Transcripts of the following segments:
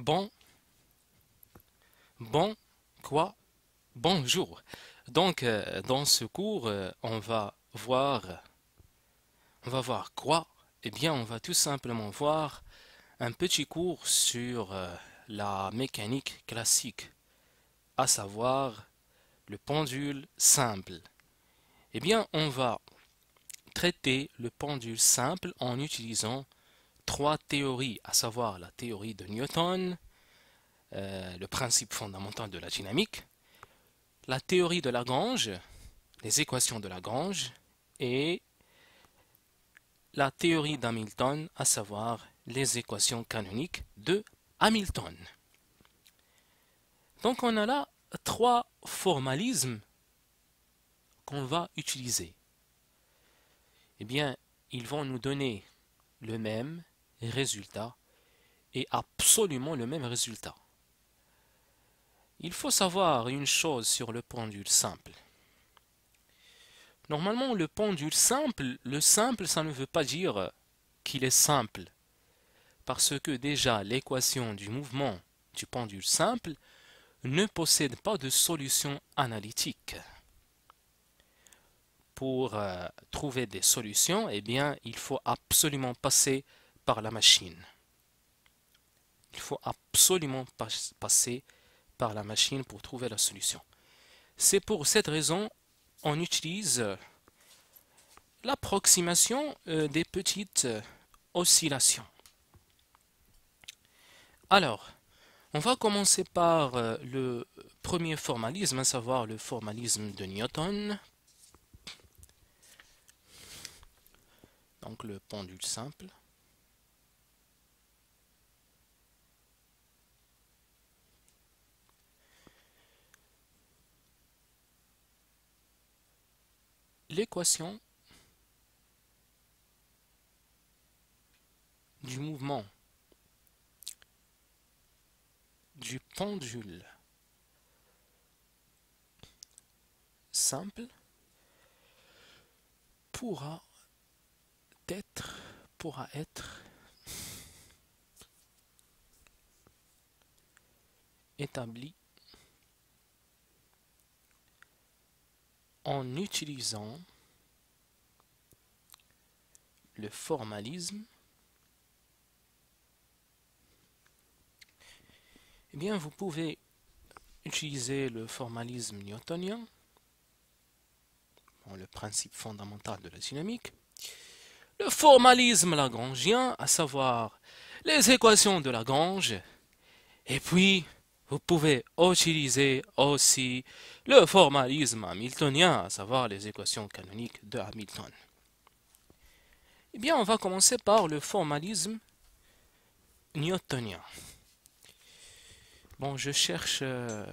Bon. Bon. Quoi? Bonjour. Donc, euh, dans ce cours, euh, on va voir... On va voir quoi? Eh bien, on va tout simplement voir un petit cours sur euh, la mécanique classique, à savoir le pendule simple. Eh bien, on va traiter le pendule simple en utilisant trois théories, à savoir la théorie de Newton, euh, le principe fondamental de la dynamique, la théorie de Lagrange, les équations de Lagrange, et la théorie d'Hamilton, à savoir les équations canoniques de Hamilton. Donc on a là trois formalismes qu'on va utiliser. Eh bien, ils vont nous donner le même résultat et absolument le même résultat. Il faut savoir une chose sur le pendule simple. Normalement, le pendule simple, le simple, ça ne veut pas dire qu'il est simple. Parce que déjà, l'équation du mouvement du pendule simple ne possède pas de solution analytique. Pour euh, trouver des solutions, eh bien, il faut absolument passer la machine. Il faut absolument passer par la machine pour trouver la solution. C'est pour cette raison on utilise l'approximation euh, des petites euh, oscillations. Alors, on va commencer par euh, le premier formalisme, à savoir le formalisme de Newton. Donc le pendule simple. L'équation du mouvement du pendule simple pourra être pourra être établi en utilisant le formalisme, eh bien vous pouvez utiliser le formalisme newtonien, le principe fondamental de la dynamique, le formalisme lagrangien, à savoir les équations de Lagrange, et puis vous pouvez utiliser aussi le formalisme hamiltonien, à savoir les équations canoniques de Hamilton. Eh bien, on va commencer par le formalisme newtonien. Bon, je cherche euh,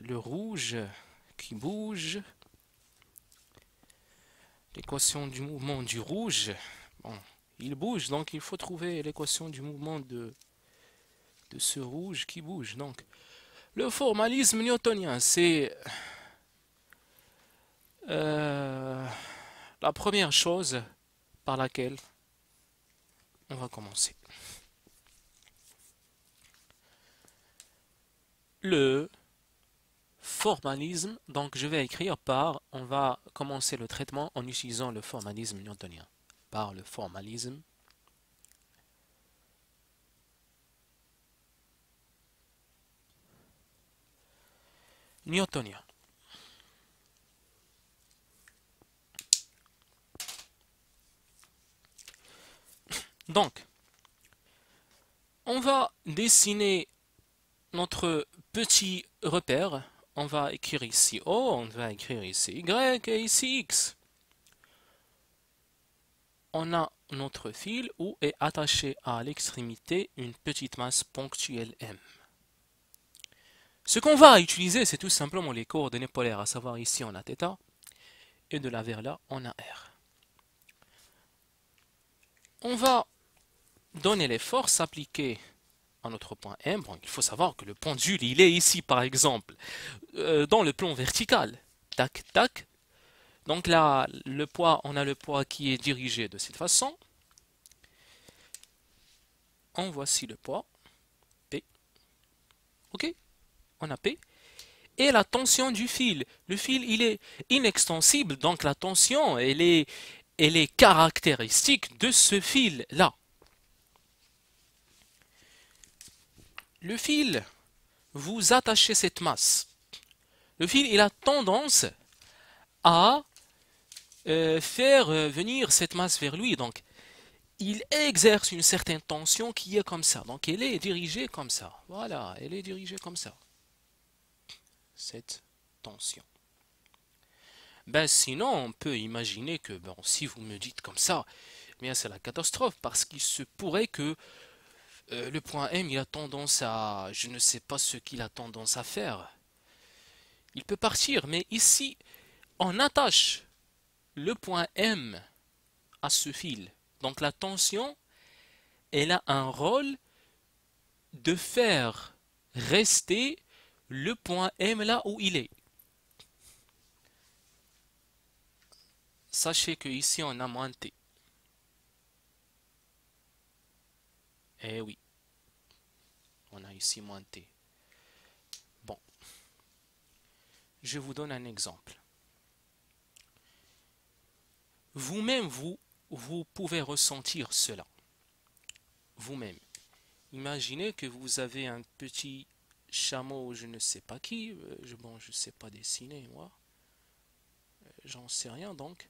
le rouge qui bouge. L'équation du mouvement du rouge. Bon, il bouge, donc il faut trouver l'équation du mouvement de, de ce rouge qui bouge. Donc, le formalisme newtonien, c'est euh, la première chose par laquelle on va commencer. Le formalisme, donc je vais écrire par, on va commencer le traitement en utilisant le formalisme newtonien, par le formalisme newtonien. Donc, on va dessiner notre petit repère. On va écrire ici O, on va écrire ici Y et ici X. On a notre fil où est attaché à l'extrémité une petite masse ponctuelle M. Ce qu'on va utiliser, c'est tout simplement les coordonnées polaires, à savoir ici on a θ, et de là vers là on a R. On va donner les forces appliquées à notre point M. il faut savoir que le pendule, il est ici par exemple, euh, dans le plan vertical. Tac, tac. Donc là, le poids, on a le poids qui est dirigé de cette façon. En voici le poids. Ok On a P. Et la tension du fil. Le fil, il est inextensible, donc la tension, elle est, elle est caractéristique de ce fil-là. Le fil, vous attachez cette masse. Le fil, il a tendance à euh, faire euh, venir cette masse vers lui. Donc, il exerce une certaine tension qui est comme ça. Donc, elle est dirigée comme ça. Voilà, elle est dirigée comme ça. Cette tension. Ben, sinon, on peut imaginer que, bon, si vous me dites comme ça, eh bien, c'est la catastrophe, parce qu'il se pourrait que euh, le point M, il a tendance à... Je ne sais pas ce qu'il a tendance à faire. Il peut partir, mais ici, on attache le point M à ce fil. Donc la tension, elle a un rôle de faire rester le point M là où il est. Sachez que ici on a moins T. Eh oui. On a ici moins T. Bon. Je vous donne un exemple. Vous-même, vous, vous pouvez ressentir cela. Vous-même. Imaginez que vous avez un petit chameau, je ne sais pas qui, euh, je, bon, je ne sais pas dessiner, moi. Euh, j'en sais rien, donc.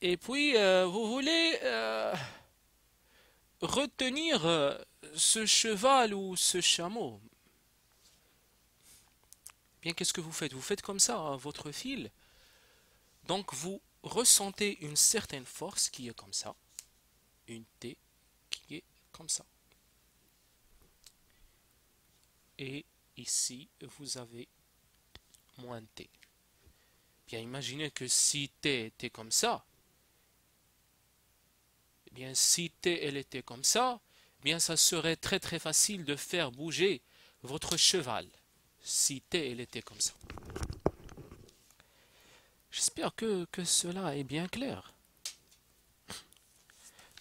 Et puis, euh, vous voulez retenir ce cheval ou ce chameau? Bien, qu'est-ce que vous faites? Vous faites comme ça, à votre fil. Donc, vous ressentez une certaine force qui est comme ça, une T qui est comme ça. Et ici, vous avez moins T. Bien, imaginez que si T était comme ça, eh bien, si T elle était comme ça, eh bien, ça serait très très facile de faire bouger votre cheval. Si T elle était comme ça. J'espère que, cela est bien clair.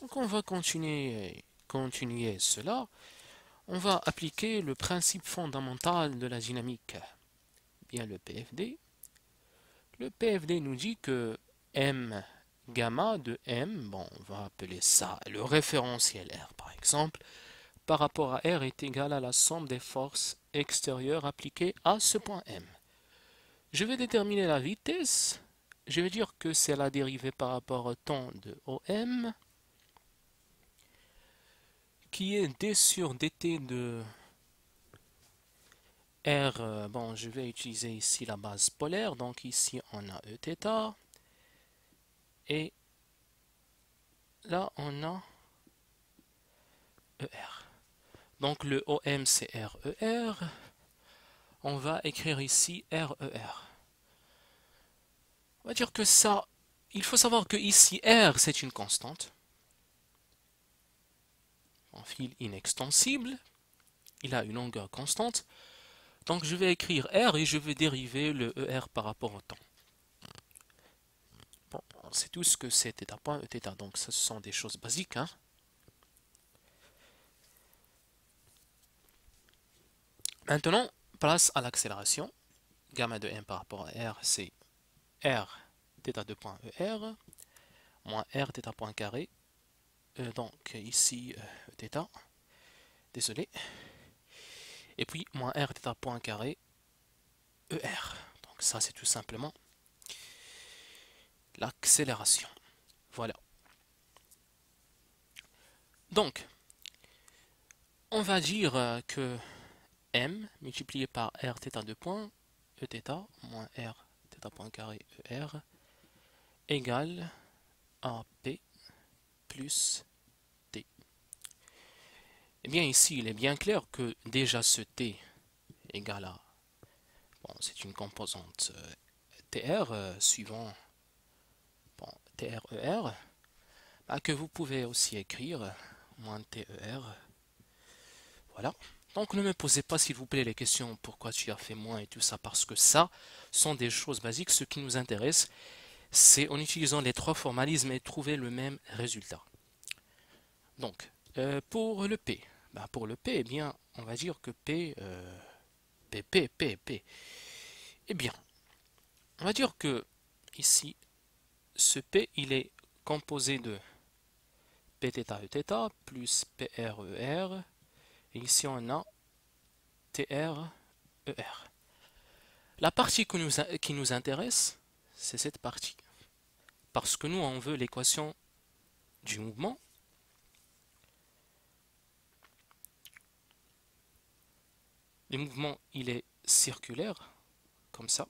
Donc on va continuer, continuer cela. On va appliquer le principe fondamental de la dynamique. Bien le PFD. Le PFD nous dit que M gamma de M, on va appeler ça le référentiel R par exemple, par rapport à R est égal à la somme des forces extérieures appliquées à ce point M. Je vais déterminer la vitesse. Je vais dire que c'est la dérivée par rapport au temps de OM qui est d sur dt de R. Euh, bon, je vais utiliser ici la base polaire. Donc ici, on a Eθ. Et là, on a ER. Donc le OM, c'est RER. On va écrire ici RER. On va dire que ça, il faut savoir que ici R c'est une constante Un fil inextensible. Il a une longueur constante. Donc je vais écrire R et je vais dériver le ER par rapport au temps. Bon, on sait tous que c'est θ point θ, donc ce sont des choses basiques. Hein. Maintenant, place à l'accélération. Gamma de m par rapport à r, c'est r θ de point ER moins r θ point carré. Euh, donc ici euh, θ, désolé. Et puis moins r θ point carré ER. Donc ça c'est tout simplement l'accélération. Voilà. Donc, on va dire euh, que m multiplié par r θ de point, Eθ moins r θ point carré ER égale à P plus T. eh bien ici, il est bien clair que déjà ce T égale à, bon, c'est une composante euh, TR euh, suivant bon, TRER, bah, que vous pouvez aussi écrire moins TER. Voilà. Donc ne me posez pas s'il vous plaît les questions pourquoi tu as fait moins et tout ça, parce que ça sont des choses basiques. Ce qui nous intéresse, c'est en utilisant les trois formalismes et trouver le même résultat. Donc, euh, pour le P, bah, pour le P, eh bien, on va dire que P, euh, P, P, P, P. Eh bien, on va dire que ici, ce P, il est composé de Pθ Eθ plus PRER. Et ici, on a TRER. La partie qui nous intéresse, c'est cette partie. Parce que nous, on veut l'équation du mouvement. Le mouvement, il est circulaire, comme ça.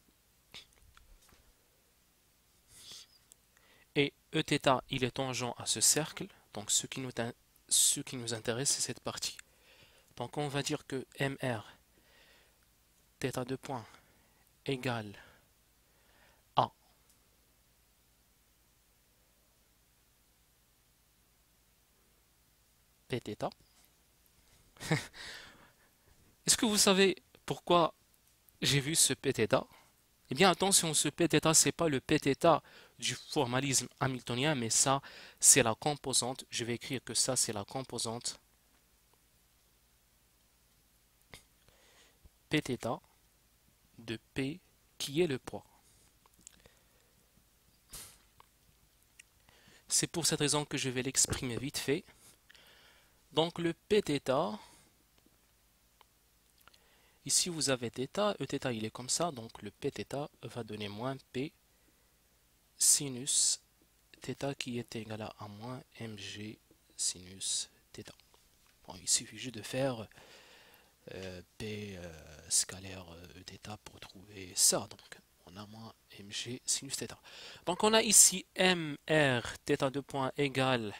Et Eθ, il est tangent à ce cercle. Donc ce qui nous, ce qui nous intéresse, c'est cette partie. Donc on va dire que MR, θ de point, égale A Pθ. Est-ce que vous savez pourquoi j'ai vu ce Pθ Eh bien attention, ce Pθ, ce n'est pas le Pθ du formalisme hamiltonien, mais ça, c'est la composante. Je vais écrire que ça, c'est la composante Pθ de P qui est le poids. C'est pour cette raison que je vais l'exprimer vite fait. Donc le Pθ, ici vous avez θ, Eθ il est comme ça, donc le Pθ va donner moins P sinus θ qui est égal à moins mg sinus θ. Bon, il suffit juste de faire euh, P euh, scalaire θ euh, pour trouver ça. Donc, on a moins mg sinus θ. Donc, on a ici mr θ de point égale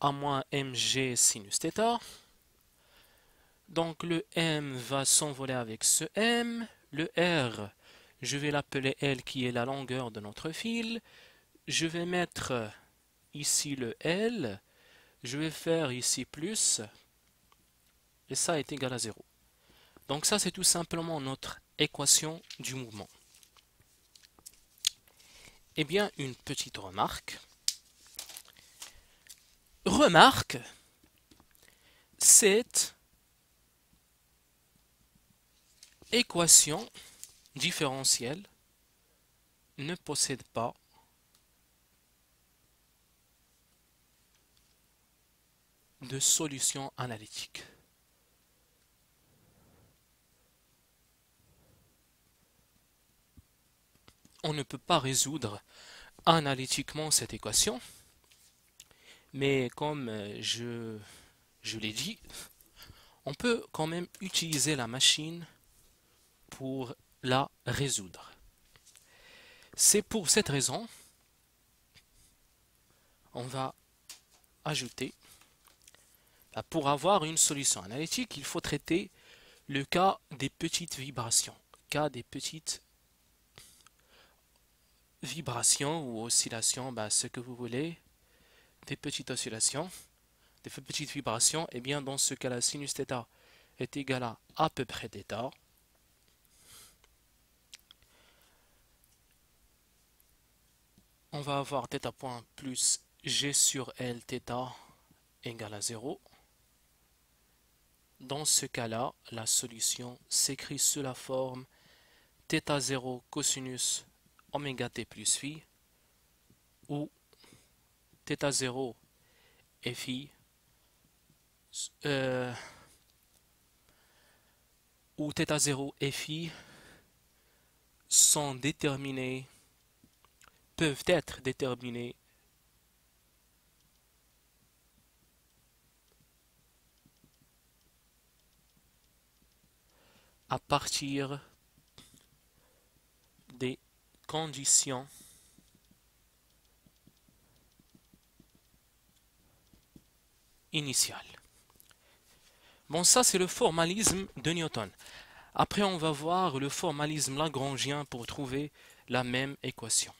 à moins mg sinus θ. Donc, le m va s'envoler avec ce m. Le r je vais l'appeler L qui est la longueur de notre fil. Je vais mettre ici le L. Je vais faire ici plus. Et ça est égal à 0. Donc ça, c'est tout simplement notre équation du mouvement. Eh bien, une petite remarque. Remarque, cette équation différentiel ne possède pas de solution analytique. On ne peut pas résoudre analytiquement cette équation, mais comme je, je l'ai dit, on peut quand même utiliser la machine pour la résoudre. C'est pour cette raison, on va ajouter, bah, pour avoir une solution analytique, il faut traiter le cas des petites vibrations, cas des petites vibrations ou oscillations, bah, ce que vous voulez, des petites oscillations, des petites vibrations, et eh bien dans ce cas-là, sinus θ est égal à à peu près θ, on va avoir θ point plus g sur L θ égale à 0. Dans ce cas-là, la solution s'écrit sous la forme θ0 cosinus oméga t plus phi ou θ0 et phi euh, où θ0 et phi sont déterminés peuvent être déterminés à partir des conditions initiales. Bon, ça c'est le formalisme de Newton. Après, on va voir le formalisme lagrangien pour trouver la même équation.